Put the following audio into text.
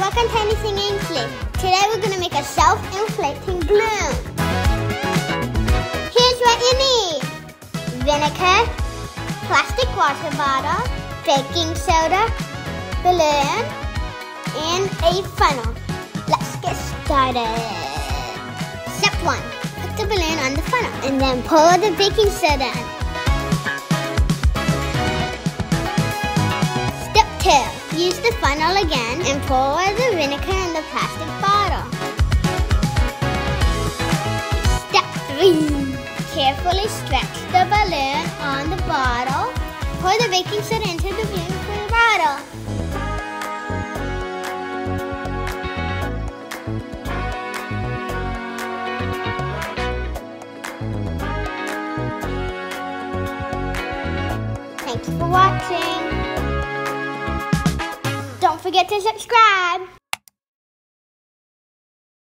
welcome to Anything Ainsley. Today we're going to make a self-inflating balloon. Here's what you need. Vinegar, plastic water bottle, baking soda, balloon, and a funnel. Let's get started. Step one, put the balloon on the funnel and then pour the baking soda in. Step two, use the funnel again and pour the vinegar in the plastic bottle. Step three, carefully stretch the balloon on the bottle. Pour the baking soda into the vinegar bottle. Thanks for watching. Forget to subscribe.